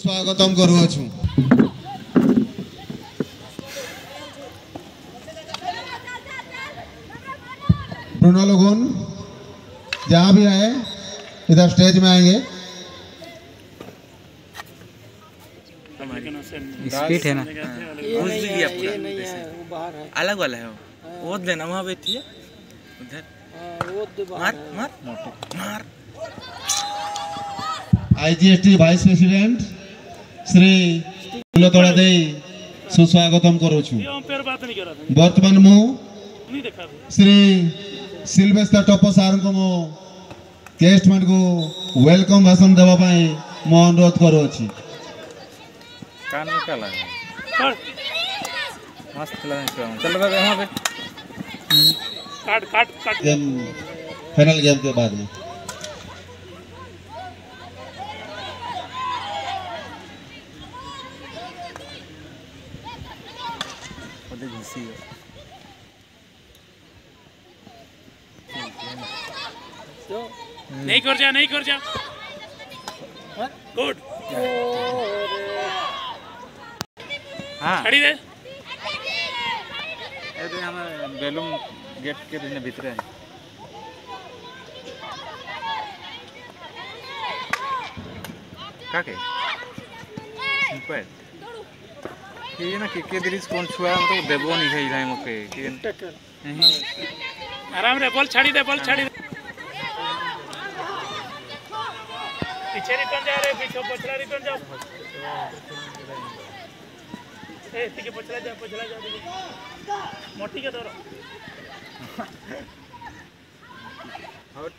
સ્વાગતમ કરું लोगों जहाँ भी आए इधर स्टेज में आएँगे। स्पीड है ना? उस भी गया पूरा अलग वाला है वो। वो देना वहाँ बैठी है। उधर। मार मार मार। IGST vice president president Shri ଫୁଲତୋଳା ଦେଇ ସୁସ୍ୱାଗତମ କରୁଛୁ ବର୍ତ୍ତମାନ ମୁଁ ଶ୍ରୀ ସିଲଭେସ୍ତର ଟପ ସାର୍ଙ୍କୁ ମୁଁ ଗେଷ୍ଟମାନଙ୍କୁ ୱେଲକମ୍ ଭାଷଣ ଦେବା ପାଇଁ ମୁଁ ଅନୁରୋଧ କରୁଅଛି कान में क्या लगा मस्त लगा है चलो बाबा वहाँ पे गेम फाइनल गेम के बाद में है नहीं कर जा नहीं कर जा गुड हाँ। खड़ी दे अरे हमें बेलूम गेट के दिन भीतर है। काके। ऊपर। ये ना कि के दिरिस कौन छुआ मतलब देबो नहीं है इधर मके कि आराम रे बॉल छाड़ी दे बॉल छाड़ी पीछे रिटर्न जा रे पीछे पछला रिटर्न जाओ ए ठीक पछला जा पछला जा मोटी के दौड़ो और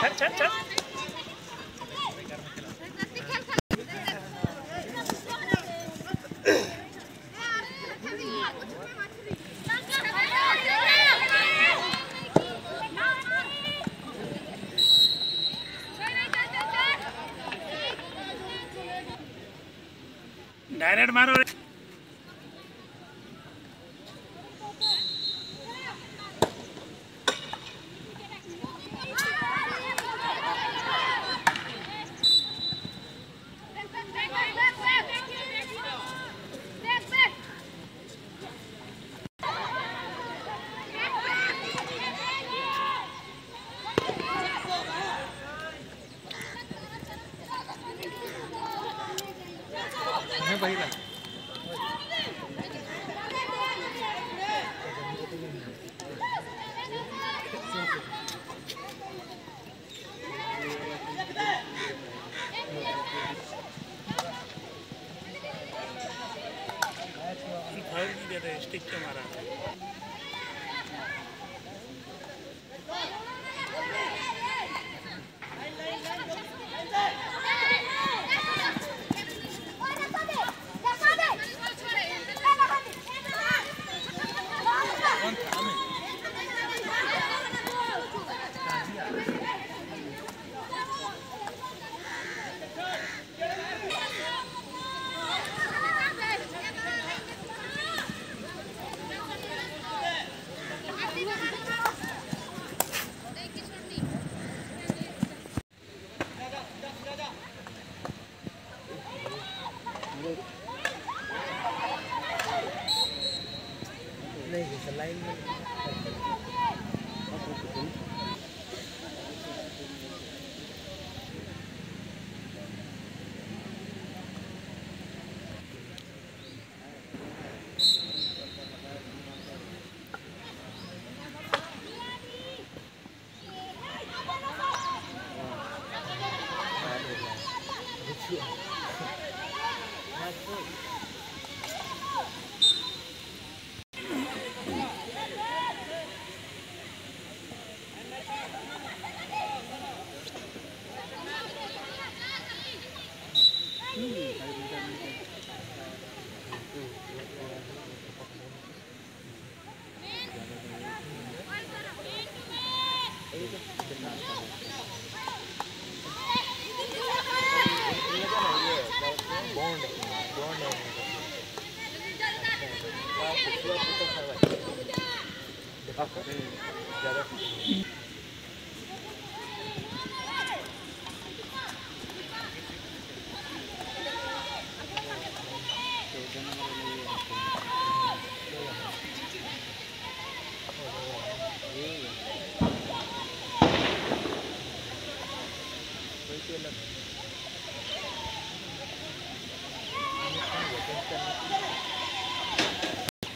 चल चल चल। डायरेक्ट मारो नहीं लाइन में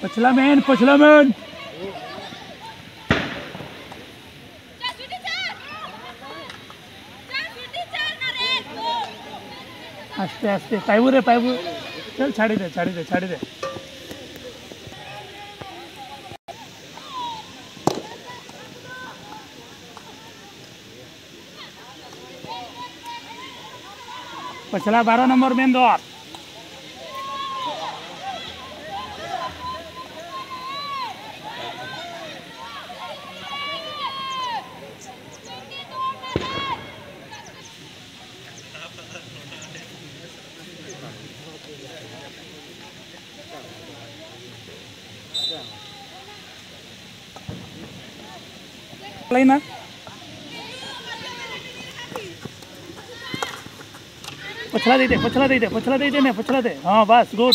पछला मैन पछला man আস্তে আস্তে পাইবু রে পাইবু চল ছাড়ি দে ছাড়ি দে ছাড়ি দে पछला बारह नंबर मेन दौर ना पछला दे दे, पछला दे दे, पछला दे दे ना पछला दे। हाँ बस, गुड।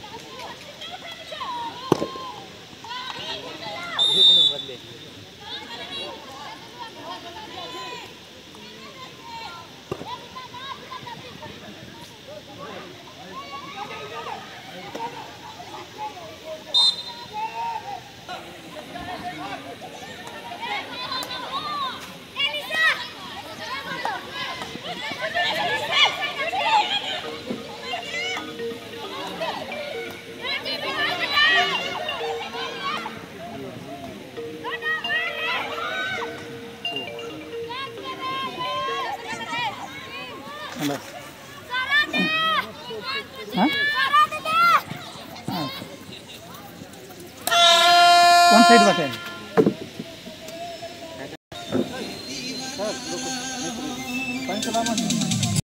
हेलो हाँ कौन साइड बाटे